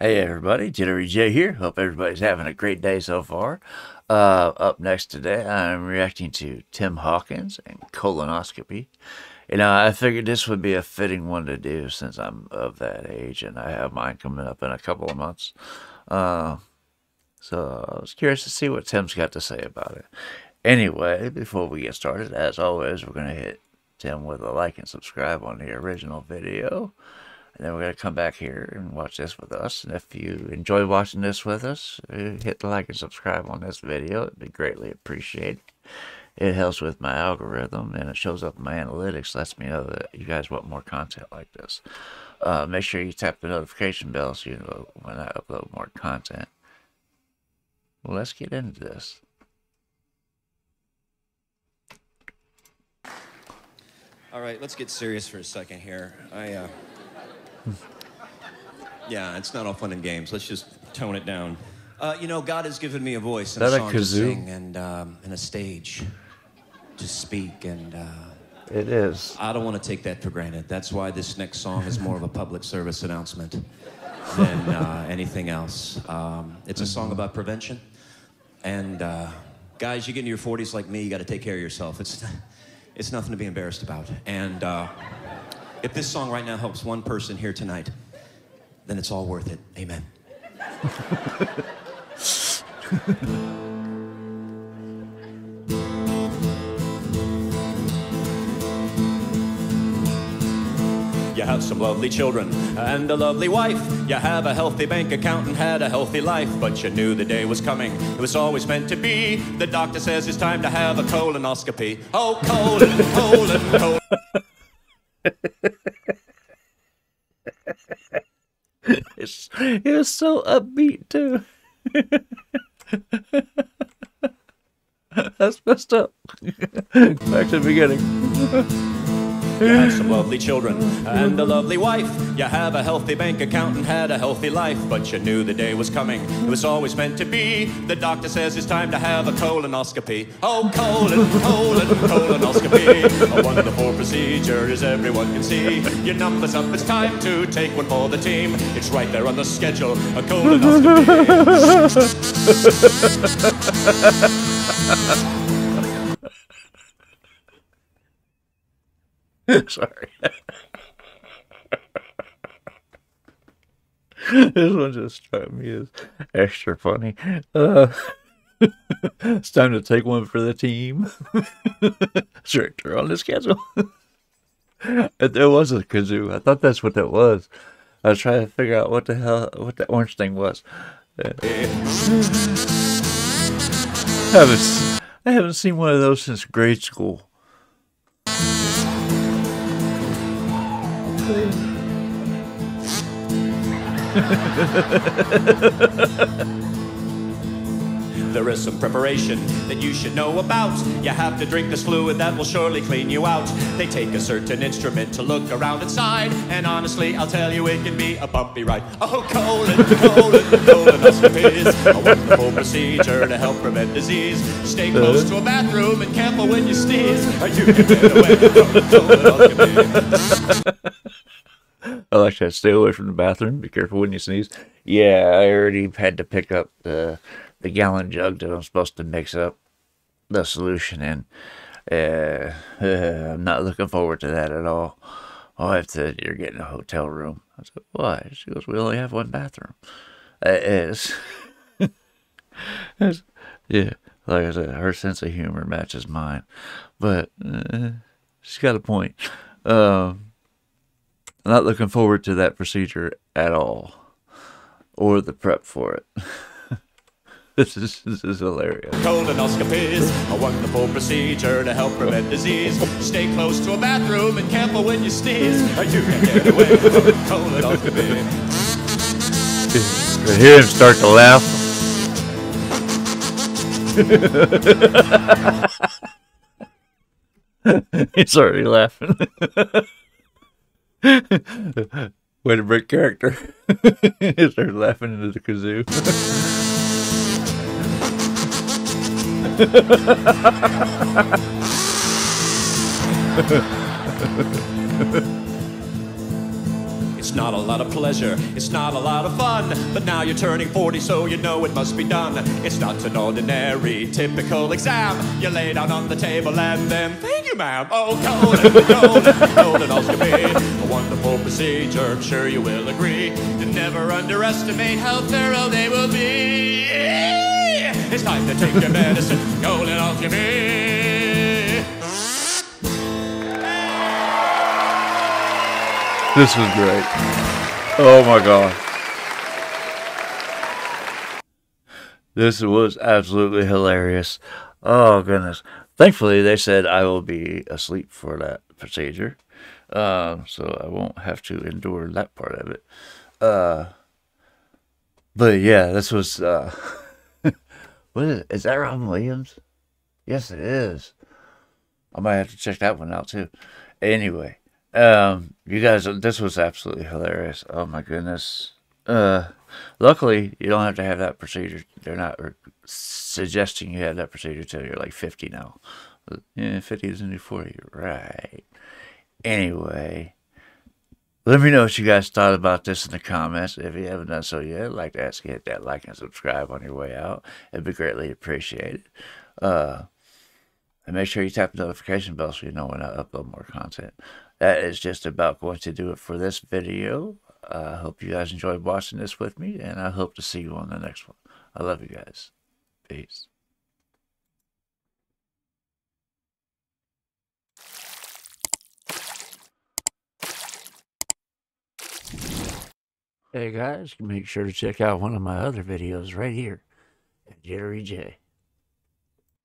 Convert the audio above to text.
Hey everybody, Jittery Jay here. Hope everybody's having a great day so far. Uh, up next today, I'm reacting to Tim Hawkins and colonoscopy. You know, I figured this would be a fitting one to do since I'm of that age and I have mine coming up in a couple of months. Uh, so I was curious to see what Tim's got to say about it. Anyway, before we get started, as always, we're going to hit Tim with a like and subscribe on the original video. And then we're going to come back here and watch this with us. And if you enjoy watching this with us, uh, hit the like and subscribe on this video. It'd be greatly appreciated. It helps with my algorithm and it shows up in my analytics, lets me know that you guys want more content like this. Uh, make sure you tap the notification bell so you know when I upload more content. Well, let's get into this. All right, let's get serious for a second here. I, uh, yeah, it's not all fun and games. Let's just tone it down. Uh, you know, God has given me a voice and a that a song to sing and, um, and a stage to speak, and uh, It is. I don't want to take that for granted. That's why this next song is more of a public service announcement than uh, anything else. Um, it's a song about prevention, and uh, guys, you get into your 40s like me, you got to take care of yourself. It's it's nothing to be embarrassed about, and. If this song right now helps one person here tonight, then it's all worth it. Amen. You have some lovely children and a lovely wife. You have a healthy bank account and had a healthy life. But you knew the day was coming. It was always meant to be. The doctor says it's time to have a colonoscopy. Oh, colon, colon, colon. It was so upbeat too. That's messed up. Back to the beginning. You have some lovely children and a lovely wife. You have a healthy bank account and had a healthy life. But you knew the day was coming. It was always meant to be. The doctor says it's time to have a colonoscopy. Oh, colon, colon, colonoscopy. A wonderful procedure, as everyone can see. Your number's up, it's time to take one for the team. It's right there on the schedule, a colonoscopy. Sorry. this one just struck me as extra funny. Uh, it's time to take one for the team. Stricter on the schedule. there was a kazoo. I thought that's what that was. I was trying to figure out what the hell what that orange thing was. Uh, I haven't I haven't seen one of those since grade school. There is some preparation that you should know about. You have to drink this fluid that will surely clean you out. They take a certain instrument to look around inside, and honestly, I'll tell you, it can be a bumpy ride. Oh, colon, colon, colonoscopy is a wonderful procedure to help prevent disease. Stay close to a bathroom and careful when you sneeze, or you can get away from colonoscopy. That. Stay away from the bathroom. Be careful when you sneeze. Yeah, I already had to pick up the the gallon jug that I'm supposed to mix up the solution in. Uh, I'm not looking forward to that at all. Oh, I to. You're getting a hotel room. I said, why? She goes, we only have one bathroom. It is. It's- yeah, like I said, her sense of humor matches mine, but uh, she's got a point. Um, I'm not looking forward to that procedure at all, or the prep for it. this is this is hilarious. Colonoscopy is a wonderful procedure to help prevent disease. Stay close to a bathroom and careful when you sneeze, or you can get away from colonoscopy. I hear him start to laugh. He's already laughing. Way to break character. he started laughing into the kazoo. It's not a lot of pleasure, it's not a lot of fun. But now you're turning 40, so you know it must be done. It's not an ordinary, typical exam. You lay down on the table and then, thank you, ma'am. Oh, colon, colon, colonoscopy. A wonderful procedure, I'm sure you will agree. To never underestimate how thorough they will be. It's time to take your medicine, go let off colonoscopy. This was great. Oh my god. This was absolutely hilarious. Oh goodness. Thankfully, they said I will be asleep for that procedure, uh, so I won't have to endure that part of it. Uh, but yeah, this was. Uh, what is it? Is that Robin Williams? Yes, it is. I might have to check that one out too. Anyway, um, you guys, this was absolutely hilarious. Oh my goodness. Uh, luckily, you don't have to have that procedure. They're not suggesting you have that procedure till you're like 50 now. Yeah, 50 is a new 40, right? Anyway, let me know what you guys thought about this in the comments. If you haven't done so yet, I'd like to ask you to hit that like and subscribe on your way out. It'd be greatly appreciated. Uh, and make sure you tap the notification bell so you know when I upload more content. That is just about going to do it for this video. I uh, hope you guys enjoyed watching this with me, and I hope to see you on the next one. I love you guys. Peace. Hey guys, make sure to check out one of my other videos right here at Jittery Jay.